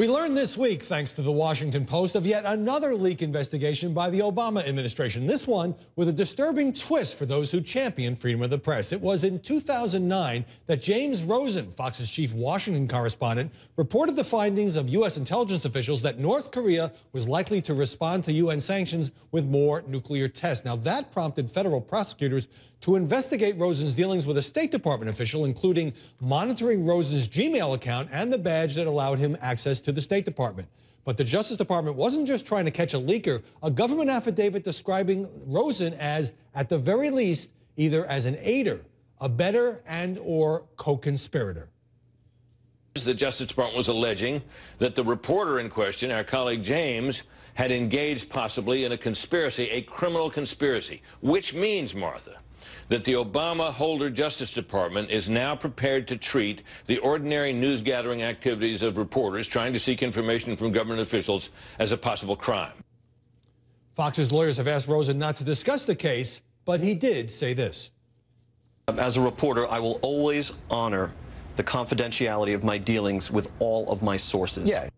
We learned this week, thanks to the Washington Post, of yet another leak investigation by the Obama administration. This one with a disturbing twist for those who champion freedom of the press. It was in 2009 that James Rosen, Fox's chief Washington correspondent, reported the findings of U.S. intelligence officials that North Korea was likely to respond to U.N. sanctions with more nuclear tests. Now, that prompted federal prosecutors to investigate Rosen's dealings with a State Department official, including monitoring Rosen's Gmail account and the badge that allowed him access to the State Department. But the Justice Department wasn't just trying to catch a leaker. A government affidavit describing Rosen as, at the very least, either as an aider, a abettor, and or co-conspirator. The Justice Department was alleging that the reporter in question, our colleague James, had engaged possibly in a conspiracy, a criminal conspiracy, which means, Martha, that the Obama Holder Justice Department is now prepared to treat the ordinary news gathering activities of reporters trying to seek information from government officials as a possible crime. Fox's lawyers have asked Rosen not to discuss the case, but he did say this. As a reporter, I will always honor the confidentiality of my dealings with all of my sources. Yeah.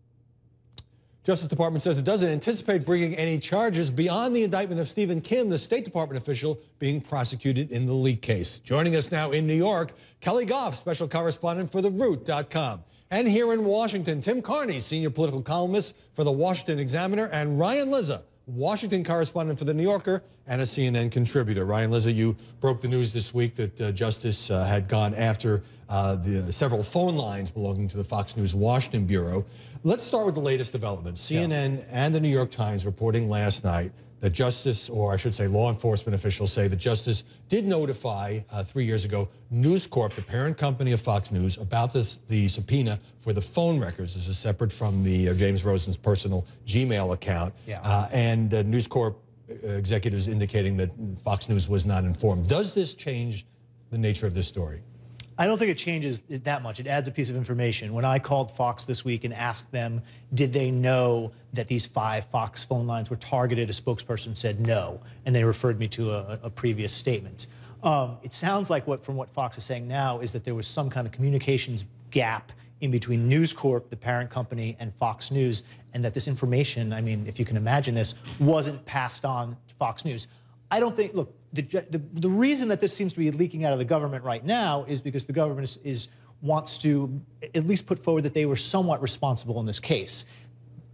Justice Department says it doesn't anticipate bringing any charges beyond the indictment of Stephen Kim, the State Department official being prosecuted in the leak case. Joining us now in New York, Keli Goff, special correspondent for TheRoot.com. And here in Washington, Tim Carney, senior political columnist for the Washington Examiner, and Ryan Lizza, Washington correspondent for The New Yorker and a CNN contributor. Ryan Lizza, you broke the news this week that uh, Justice uh, had gone after uh, the several phone lines belonging to the Fox News Washington Bureau. Let's start with the latest developments. CNN yeah. and the New York Times reporting last night that Justice, or I should say law enforcement officials say that Justice did notify uh, three years ago News Corp, the parent company of Fox News, about this, the subpoena for the phone records. This is separate from the uh, James Rosen's personal Gmail account. Yeah. Uh, and uh, News Corp uh, executives indicating that Fox News was not informed. Does this change the nature of this story? I don't think it changes it that much. It adds a piece of information. When I called Fox this week and asked them, did they know that these five Fox phone lines were targeted, a spokesperson said no, and they referred me to a, a previous statement. Um, it sounds like what, from what Fox is saying now, is that there was some kind of communications gap in between News Corp, the parent company, and Fox News, and that this information, I mean, if you can imagine this, wasn't passed on to Fox News. I don't think, look, the, the, the, reason that this seems to be leaking out of the government right now is because the government is, is wants to at least put forward that they were somewhat responsible in this case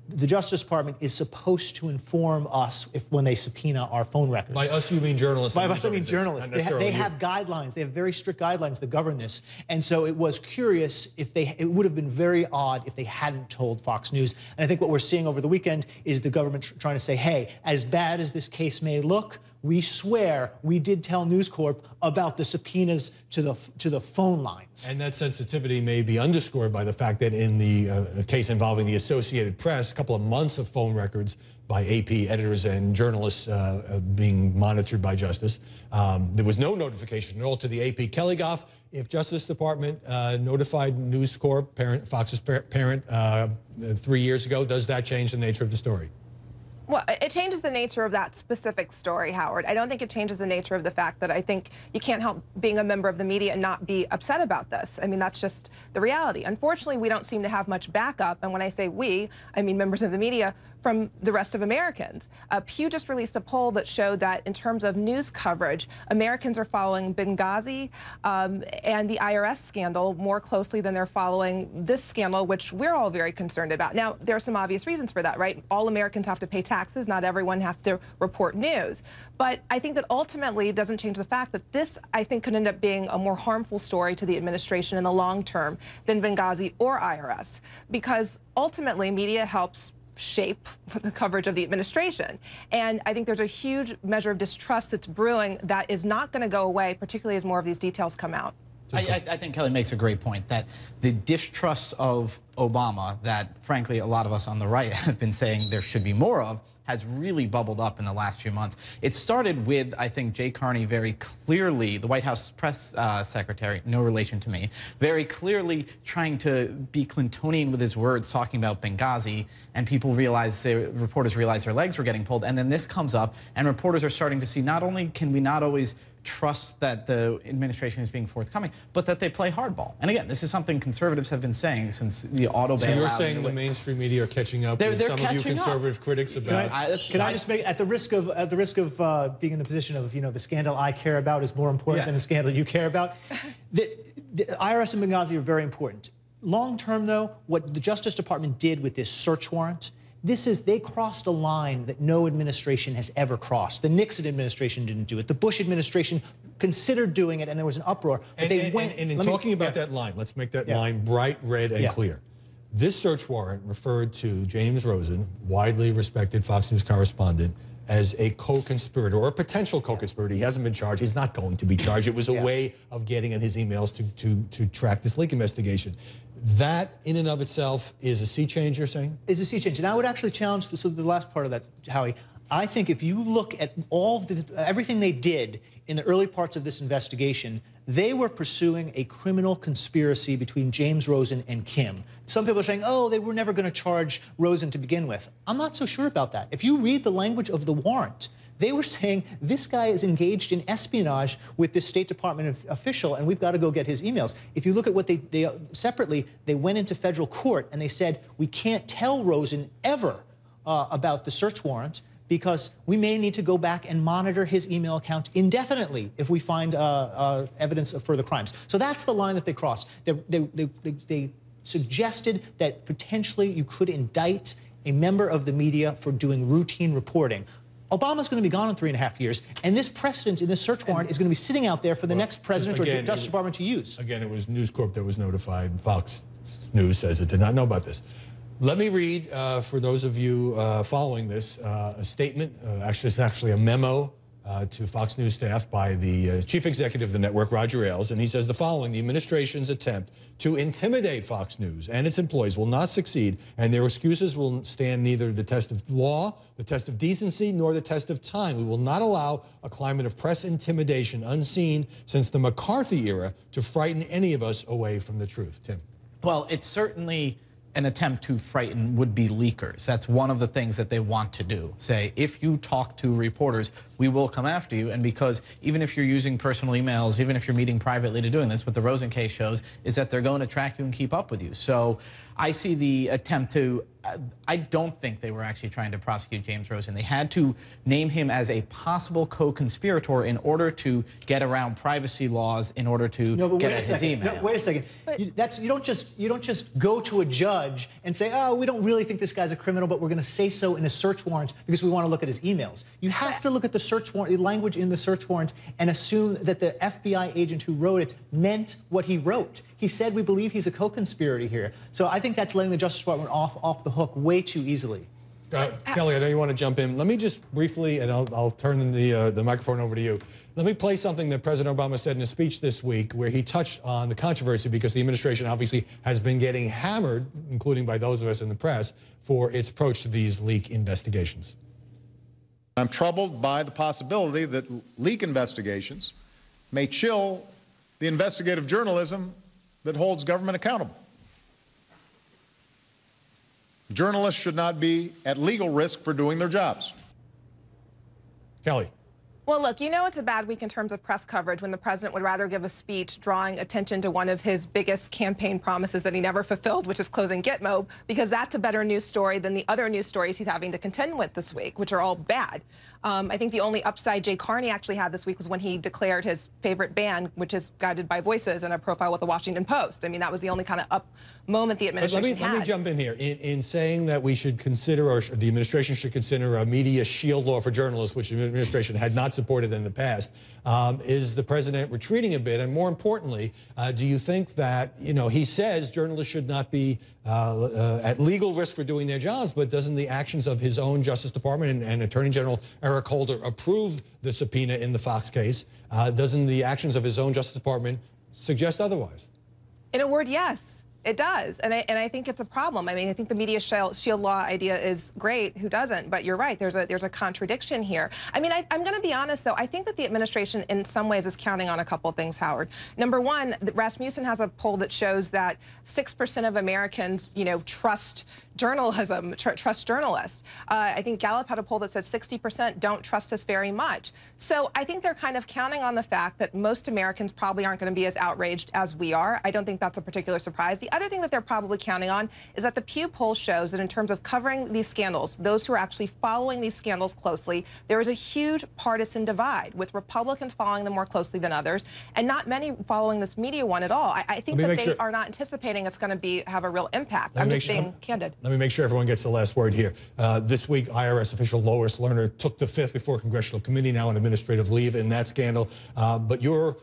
the Justice Department is supposed to inform us if when they subpoena our phone records. By us, you mean journalists? By us, I mean journalists. They, ha they have guidelines. They have very strict guidelines that govern this. And so it was curious if they, it would have been very odd if they hadn't told Fox News. And I think what we're seeing over the weekend is the government trying to say, hey, as bad as this case may look, we swear we did tell News Corp about the subpoenas to the to the phone lines. And that sensitivity may be underscored by the fact that in the uh, case involving the Associated Press, a couple of months of phone records by AP editors and journalists uh, uh, being monitored by Justice. Um, there was no notification at all to the AP. Keli Goff, if Justice Department uh, notified News Corp, parent, Fox's parent, uh, three years ago, does that change the nature of the story? Well, it changes the nature of that specific story, Howard. I don't think it changes the nature of the fact that I think you can't help being a member of the media and not be upset about this. I mean, that's just the reality. Unfortunately, we don't seem to have much backup. And when I say we, I mean members of the media from the rest of Americans. Uh, Pew just released a poll that showed that in terms of news coverage, Americans are following Benghazi um, and the IRS scandal more closely than they're following this scandal, which we're all very concerned about. Now, there are some obvious reasons for that, right? All Americans have to pay taxes. Not everyone has to report news. But I think that ultimately doesn't change the fact that this, I think, could end up being a more harmful story to the administration in the long term than Benghazi or IRS, because ultimately media helps shape the coverage of the administration. And I think there's a huge measure of distrust that's brewing that is not going to go away, particularly as more of these details come out. I, I, think Keli makes a great point that the distrust of Obama, that frankly a lot of us on the right have been saying there should be more of, has really bubbled up in the last few months. It started with, I think, Jay Carney very clearly, the White House press uh, secretary, no relation to me, very clearly trying to be Clintonian with his words, talking about Benghazi, and people realize, their, reporters realize their legs were getting pulled, and then this comes up, and reporters are starting to see not only can we not always trust that the administration is being forthcoming, but that they play hardball. And again, this is something conservatives have been saying since the auto ban. So bailout. you're saying the way- mainstream media are catching up They're- with they're some of you catching up. conservative critics Can about. I, I- can I I- just make, at the risk of, at the risk of uh, being in the position of, you know, the scandal I care about is more important than the scandal you care about. The, the IRS and Benghazi are very important. Long term, though, what the Justice Department did with this search warrant, this is they crossed a line that no administration has ever crossed. The Nixon administration didn't do it. The Bush administration considered doing it, and there was an uproar. But And, they and- went. and- and in let me- talking about yeah. that line, let's make that Yeah. line bright red and Yeah. clear. This search warrant referred to James Rosen, widely respected Fox News correspondent, as a co-conspirator or a potential co-conspirator. He hasn't been charged. He's not going to be charged. It was a Yeah. way of getting at his emails to, to, to track this leak investigation. That, in and of itself, is a sea change, you're saying? is a sea change. And I would actually challenge the, so the last part of that, Howie. I think if you look at all of the, everything they did in the early parts of this investigation, they were pursuing a criminal conspiracy between James Rosen and Kim. Some people are saying, oh, they were never going to charge Rosen to begin with. I'm not so sure about that. If you read the language of the warrant, they were saying this guy is engaged in espionage with this State Department of- official, and we've got to go get his emails. If you look at what they, they separately, they went into federal court and they said we can't tell Rosen ever uh, about the search warrant because we may need to go back and monitor his email account indefinitely if we find uh, uh, evidence of further crimes. So that's the line that they crossed. They, they, they, they suggested that potentially you could indict a member of the media for doing routine reporting. Obama's going to be gone in three and a half years, and this precedent in this search warrant is going to be sitting out there for the next president again, or Justice Department to use. Again, it was News Corp that was notified. Fox News says it did not know about this. Let me read, uh, for those of you uh, following this, uh, a statement. Uh, actually, it's actually a memo uh, to Fox News staff by the uh, chief executive of the network, Roger Ailes, and he says the following: The administration's attempt to intimidate Fox News and its employees will not succeed, and their excuses will stand neither the test of law, the test of decency, nor the test of time. We will not allow a climate of press intimidation unseen since the McCarthy era to frighten any of us away from the truth. Tim. Well, it's certainly an attempt to frighten would-be leakers. That's one of the things that they want to do. Say, if you talk to reporters, we will come after you. And because even if you're using personal emails, even if you're meeting privately to doing this, what the Rosen case shows is that they're going to track you and keep up with you. So I see the attempt to, I don't think they were actually trying to prosecute James Rosen. They had to name him as a possible co-conspirator in order to get around privacy laws, in order to No, but get wait a his second. email. No, wait a second. You, that's you don't just you don't just go to a judge and say, "Oh, we don't really think this guy's a criminal, but we're going to say so in a search warrant because we want to look at his emails." You have to look at the search warrant, the language in the search warrant, and assume that the FBI agent who wrote it meant what he wrote. He said, "We believe he's a co-conspirator here." So I think that's letting the Justice Department off off the hook way too easily. Uh, Keli, I know you want to jump in. Let me just briefly, and I'll, I'll turn the, uh, the microphone over to you. Let me play something that President Obama said in a speech this week where he touched on the controversy because the administration obviously has been getting hammered, including by those of us in the press, for its approach to these leak investigations. I'm troubled by the possibility that leak investigations may chill the investigative journalism that holds government accountable. Journalists should not be at legal risk for doing their jobs. Keli. Well, look, you know it's a bad week in terms of press coverage when the president would rather give a speech drawing attention to one of his biggest campaign promises that he never fulfilled, which is closing Gitmo, because that's a better news story than the other news stories he's having to contend with this week, which are all bad. Um, I think the only upside Jay Carney actually had this week was when he declared his favorite band, which is Guided by Voices, in a profile with the Washington Post. I mean, that was the only kind of up moment the But let me, had. let me jump in here. In, in saying that we should consider, or the administration should consider a media shield law for journalists, which the administration had not supported in the past, um, is the president retreating a bit? And more importantly, uh, do you think that, you know, he says journalists should not be uh, uh, at legal risk for doing their jobs, but doesn't the actions of his own Justice Department and, and Attorney General Eric Holder approve the subpoena in the Fox case? Uh, doesn't the actions of his own Justice Department suggest otherwise? In a word, yes. It does, and I, and I think it's a problem. I mean, I think the media shield, shield law idea is great. Who doesn't? But you're right. There's a there's a contradiction here. I mean, I, am going to be honest though. I think that the administration, in some ways, is counting on a couple things. Howard, number one, Rasmussen has a poll that shows that six percent of Americans, you know, trust journalism, tr trust journalists. Uh, I think Gallup had a poll that said 60% don't trust us very much. So I think they're kind of counting on the fact that most Americans probably aren't going to be as outraged as we are. I don't think that's a particular surprise. The other thing that they're probably counting on is that the Pew poll shows that in terms of covering these scandals, those who are actually following these scandals closely, there is a huge partisan divide with Republicans following them more closely than others, and not many following this media one at all. I, I think that they sure. are not anticipating it's going to be have a real impact. I'm just being candid. Let me make sure everyone gets the last word here. Uh, this week, IRS official Lois Lerner took the fifth before congressional committee, now on administrative leave in that scandal. Uh, but you're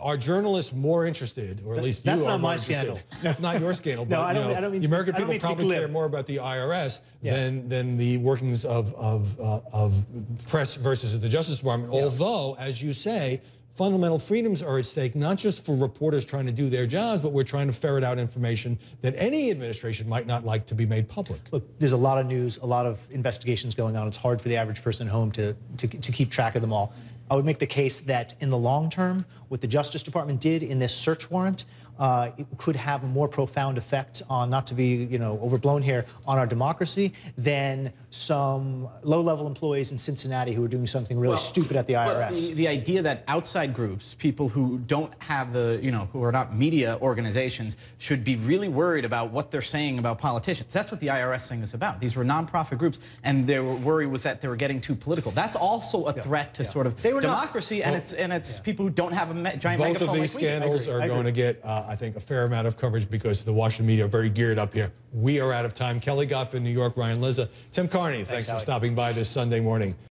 are journalists more interested, or at least you That's are not my interested? scandal. That's not your scandal. no, but, I don't, you know, I don't mean the American people probably care more about the IRS yeah. than than the workings of of uh, of press versus the Justice Department. Yeah. Although, as you say, fundamental freedoms are at stake, not just for reporters trying to do their jobs, but we're trying to ferret out information that any administration might not like to be made public. Look, there's a lot of news, a lot of investigations going on. It's hard for the average person at home to, to, to keep track of them all. I would make the case that in the long term, what the Justice Department did in this search warrant uh, it could have a more profound effect on, not to be you know overblown here, on our democracy than some low-level employees in Cincinnati who are doing something really well, stupid at the IRS. The, the, idea that outside groups, people who don't have the, you know, who are not media organizations, should be really worried about what they're saying about politicians. That's what the IRS thing is about. These were nonprofit groups, and their worry was that they were getting too political. That's also a yeah, threat to yeah. sort of democracy, not, and well, it's and it's yeah. people who don't have a me giant Both of these like scandals are going to get. Uh, I think, a fair amount of coverage because the Washington media are very geared up here. We are out of time. Keli Goff in New York, Ryan Lizza. Tim Carney, thanks, thanks for stopping by this Sunday morning.